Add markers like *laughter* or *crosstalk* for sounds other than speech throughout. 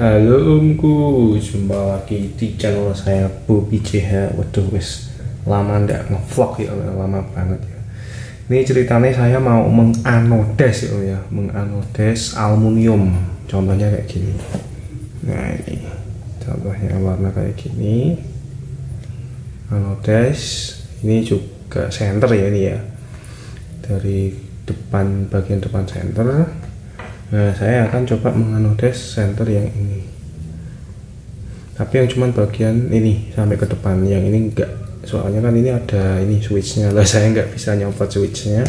Halo omku, jumpa lagi di channel saya Bobby CH Waduh wis lama ndak ngevlog ya, lama banget ya. Ini ceritanya saya mau menganodes ya, ya. Menganodes aluminium. Contohnya kayak gini. Nah ini. Contohnya warna kayak gini. Anodes. Ini juga center ya ini ya. Dari depan bagian depan center Nah, saya akan coba menganodes center yang ini. Tapi yang cuman bagian ini sampai ke depan, yang ini enggak. Soalnya kan ini ada ini switchnya lah, saya nggak bisa nyopot switchnya.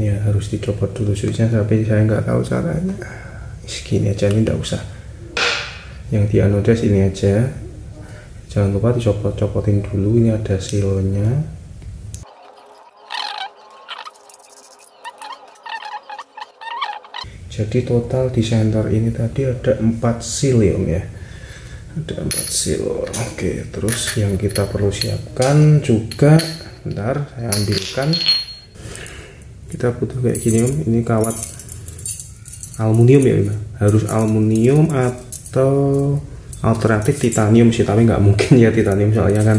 Ini ya, harus dicopot dulu switchnya, tapi saya nggak tahu caranya. Segini aja ini enggak usah. Yang di anodes ini aja. Jangan lupa dicopot-copotin dulu. Ini ada silonya jadi total di center ini tadi ada empat seal ya. Ada empat seal oke terus yang kita perlu siapkan juga bentar saya ambilkan. Kita butuh kayak gini om. Ini kawat aluminium ya om harus aluminium atau alternatif titanium sih tapi nggak mungkin ya titanium soalnya kan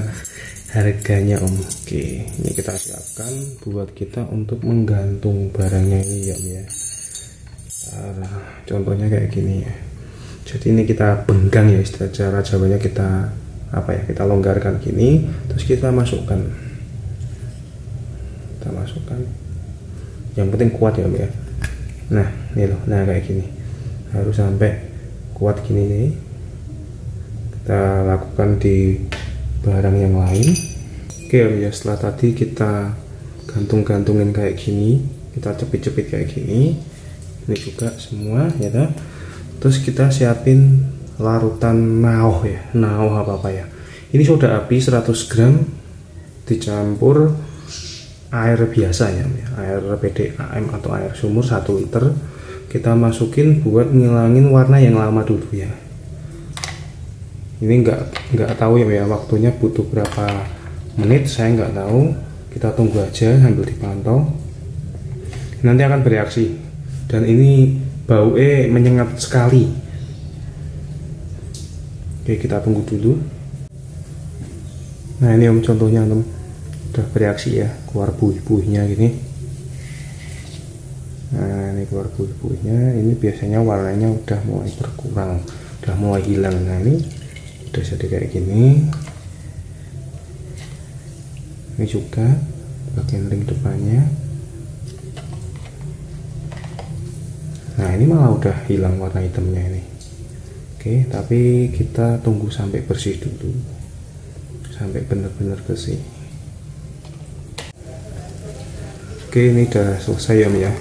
harganya om. Oke ini kita siapkan buat kita untuk menggantung barangnya ini ya ya contohnya kayak gini. Ya jadi ini kita benggang ya istilah cara jawanya kita apa ya kita longgarkan gini terus kita masukkan. Kita masukkan. Yang penting kuat ya ya. Nah ini loh. Nah kayak gini. Harus sampai kuat gini nih. Kita lakukan di barang yang lain. Oke ya. Setelah tadi kita gantung-gantungin kayak gini kita cepit-cepit kayak gini ini juga semua ya kan terus kita siapin larutan naoh ya naoh apa apa ya. Ini soda api 100 gram dicampur air biasa ya air PDAM atau air sumur 1 liter. Kita masukin buat ngilangin warna yang lama dulu ya. Ini enggak nggak tahu ya, ya waktunya butuh berapa menit saya nggak tahu. Kita tunggu aja sambil dipantau. Nanti akan bereaksi dan ini bau eh menyengat sekali. Oke kita tunggu dulu. Nah ini om contohnya om. Udah bereaksi ya keluar buih-buihnya gini. Nah ini keluar buih-buihnya ini biasanya warnanya udah mulai berkurang udah mulai hilang. Nah ini udah jadi kayak gini. Ini juga bagian ring depannya nah ini malah udah hilang warna hitamnya ini. Oke tapi kita tunggu sampai bersih dulu. Sampai benar-benar bersih. Oke ini udah selesai ya ya.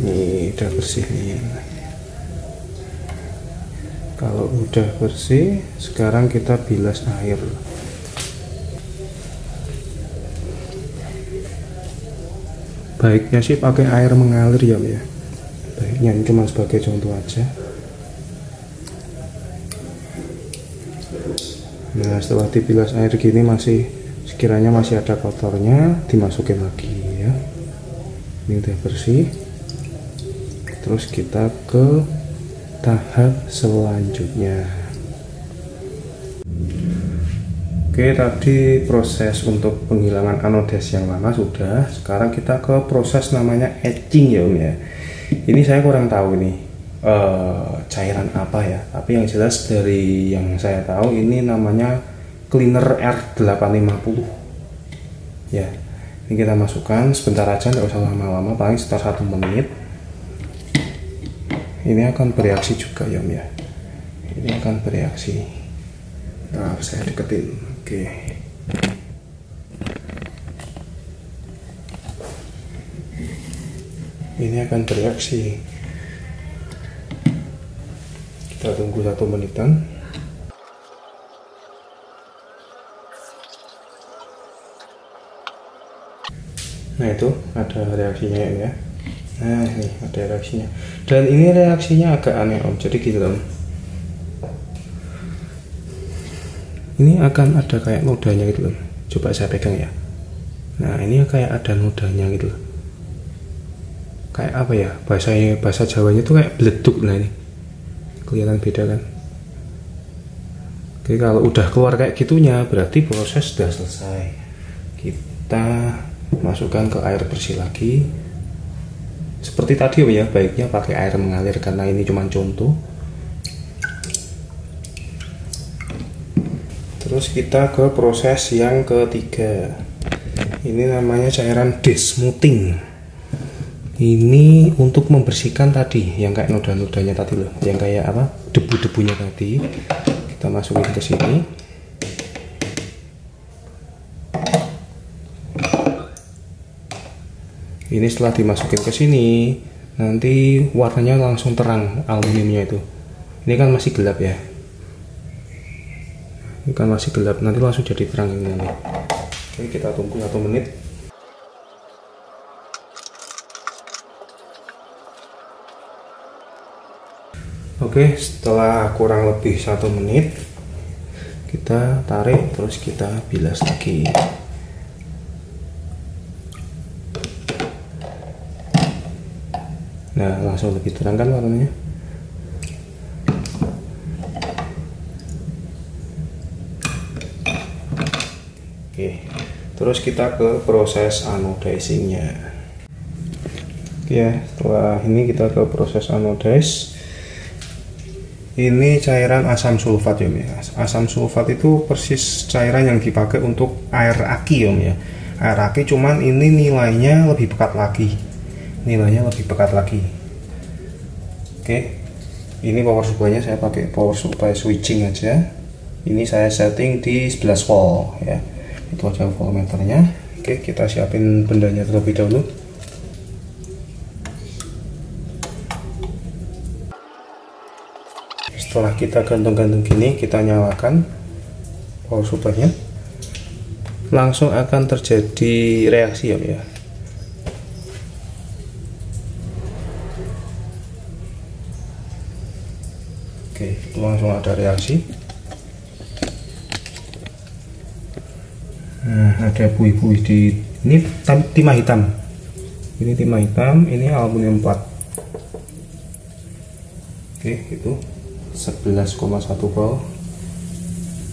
Ini udah bersih nih. Kalau udah bersih sekarang kita bilas air. Baiknya sih pakai air mengalir ya ya baiknya ini cuma sebagai contoh aja. Nah setelah dibilas air gini masih sekiranya masih ada kotornya dimasukin lagi ya. Ini udah bersih. Terus kita ke tahap selanjutnya. Oke tadi proses untuk penghilangan anodes yang lama sudah. Sekarang kita ke proses namanya etching ya om ya ini saya kurang tahu nih uh, cairan apa ya. Tapi yang jelas dari yang saya tahu ini namanya cleaner R850 ya ini kita masukkan sebentar aja nggak usah lama-lama paling sekitar satu menit. Ini akan bereaksi juga ya ya. Ini akan bereaksi. Nah saya deketin. Oke. okay. Ini akan bereaksi. Kita tunggu satu menitan. Nah itu ada reaksinya ya nah ini ada reaksinya. Dan ini reaksinya agak aneh om. Jadi gitu om. Ini akan ada kayak nodanya gitu loh coba saya pegang ya. Nah ini kayak ada nodanya gitu. loh kayak apa ya bahasa bahasa Jawanya tuh kayak beleduk lah ini. Kelihatan beda kan? Oke kalau udah keluar kayak gitunya berarti proses sudah selesai. Kita masukkan ke air bersih lagi. Seperti tadi ya baiknya pakai air mengalir karena ini cuma contoh. Terus kita ke proses yang ketiga. Ini namanya cairan desmuting ini untuk membersihkan tadi yang kayak noda-nodanya tadi loh yang kayak apa debu-debunya tadi. Kita masukin ke sini. Ini setelah dimasukin ke sini nanti warnanya langsung terang aluminiumnya itu. Ini kan masih gelap ya. Ini kan masih gelap nanti langsung jadi terang ini nanti. Oke kita tunggu satu menit oke setelah kurang lebih satu menit kita tarik terus kita bilas lagi. Nah langsung lebih terang kan warnanya? Oke terus kita ke proses anodizingnya oke ya setelah ini kita ke proses anodize ini cairan asam sulfat ya ya. Asam sulfat itu persis cairan yang dipakai untuk air aki om ya. Air aki cuman ini nilainya lebih pekat lagi. Nilainya lebih pekat lagi. Oke. Ini power supply nya saya pakai power supply switching aja. Ini saya setting di 11 volt ya. Itu aja voltmeternya. Oke kita siapin bendanya terlebih dahulu setelah kita gantung-gantung gini kita nyalakan power supply nya langsung akan terjadi reaksi ya Oke, langsung ada reaksi. Nah, ada buih-buih di ini timah hitam. Ini timah hitam, ini aluminium 4. Oke, itu 11,1 volt.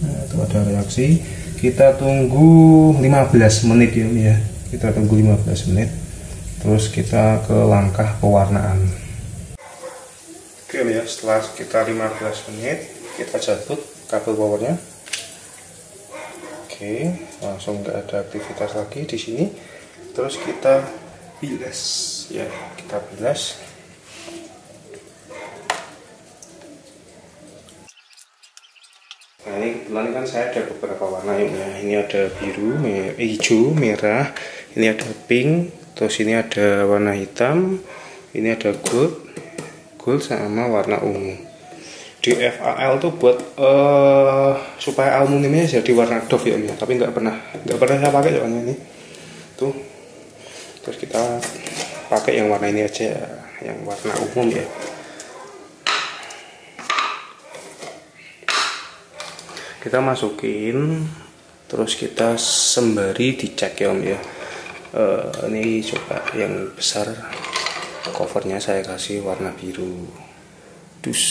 Nah, itu ada reaksi. Kita tunggu 15 menit ya, ya. Kita tunggu 15 menit. Terus kita ke langkah pewarnaan. Oke ya setelah sekitar 15 menit kita cabut kabel powernya oke langsung nggak ada aktivitas lagi di sini terus kita bilas ya kita bilas nah ini kebetulan kan saya ada beberapa warna ya ini ada biru hijau merah ini ada pink terus ini ada warna hitam ini ada gold gold sama warna ungu. Di FAL tuh buat uh, supaya aluminiumnya jadi warna doff ya ya. Tapi nggak pernah nggak pernah saya pakai soalnya ini. Tuh. Terus kita pakai yang warna ini aja yang warna umum ya kita masukin terus kita sembari dicek ya om ya. Uh, ini coba yang besar covernya saya kasih warna biru. Dus.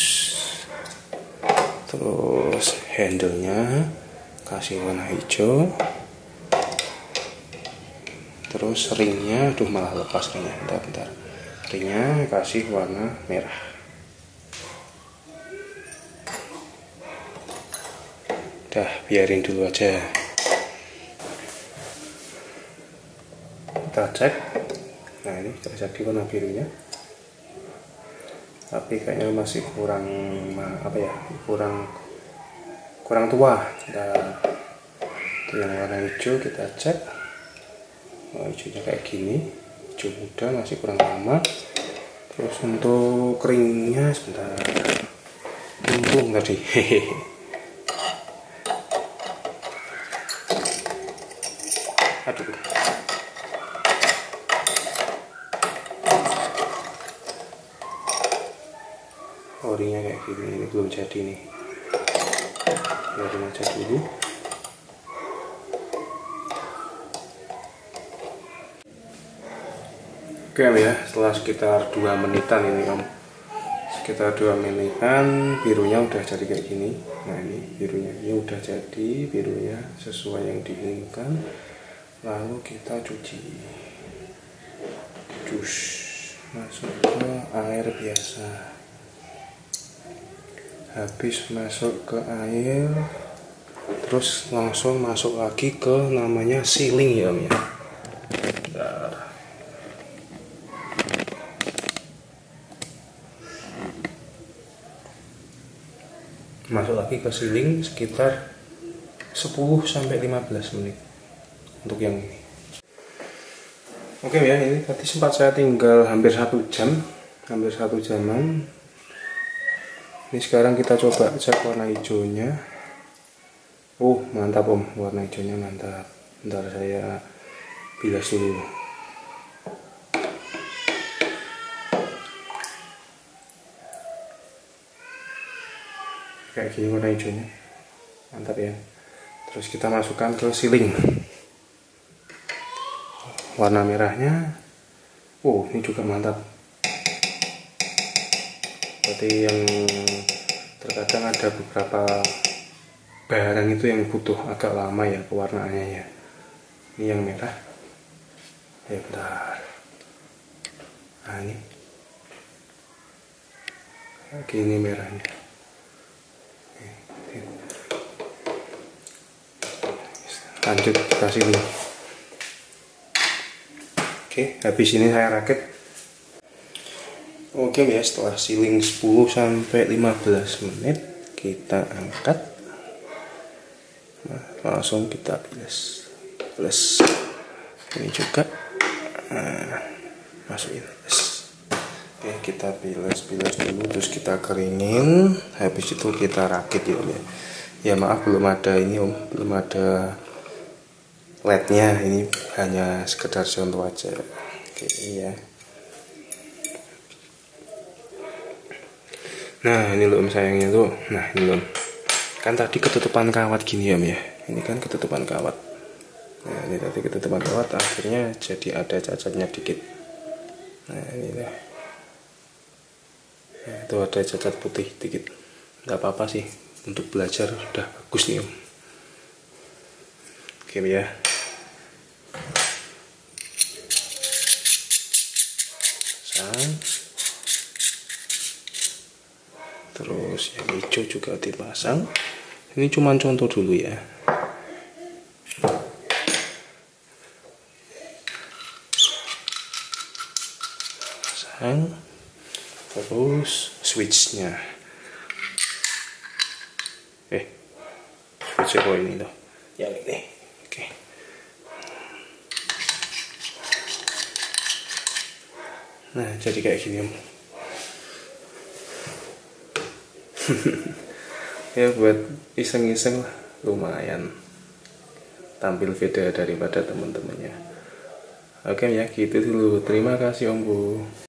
Terus handlenya kasih warna hijau. Terus ringnya aduh malah lepas ringnya. Bentar bentar. Ringnya kasih warna merah udah biarin dulu aja. Kita cek. Nah ini terjadi warna birunya. Tapi kayaknya masih kurang apa ya kurang kurang tua. Kita itu yang warna hijau kita cek. Oh, hijaunya kayak gini. Hijau muda masih kurang lama. Terus untuk keringnya sebentar. Untung tadi. hehehe *laughs* orinya kayak gini ini belum jadi nih. Biarin aja dulu Oke ya, setelah sekitar 2 menitan ini om. Sekitar 2 menitan, birunya udah jadi kayak gini. Nah ini birunya, ini udah jadi birunya sesuai yang diinginkan. Lalu kita cuci. Jus Masuk ke air biasa Habis masuk ke air Terus langsung masuk lagi ke namanya siling ya om ya. Masuk lagi ke siling sekitar 10 sampai 15 menit untuk yang ini. Oke ya ini tadi sempat saya tinggal hampir satu jam hampir satu jaman ini sekarang kita coba cek warna hijaunya. Oh mantap om. Warna hijaunya mantap. Bentar saya bilas dulu. Kayak gini warna hijaunya. Mantap ya. Terus kita masukkan ke siling warna merahnya. Oh ini juga mantap berarti yang terkadang ada beberapa barang itu yang butuh agak lama ya pewarnaannya ya. Ini yang merah. Ya bentar. Nah ini. Gini merahnya. Lanjut kasih ini. Oke habis ini saya rakit oke ya setelah siling 10 sampai 15 menit kita angkat. Nah, langsung kita bilas plus. Ini juga. Nah, masukin plus. Oke kita bilas bilas dulu terus kita keringin. Habis itu kita rakit ya ya. Ya maaf belum ada ini om. Belum ada lednya. Ini hanya sekedar contoh aja. Oke ini ya nah ini loh sayangnya tuh. Nah ini loh kan tadi ketutupan kawat gini ya ya. Ini kan ketutupan kawat. Nah ini tadi ketutupan kawat akhirnya jadi ada cacatnya dikit. Nah ini lah nah, itu ada cacat putih dikit. Nggak apa-apa sih untuk belajar sudah bagus nih om. Oke ya terus yang hijau juga dipasang. Ini cuma contoh dulu ya. Pasang. Terus switchnya. Eh switch kok ini loh. Yang ini. Nah jadi kayak gini om *laughs* ya buat iseng-iseng lah. Lumayan tampil beda daripada teman-temannya. Oke ya gitu dulu. Terima kasih om bu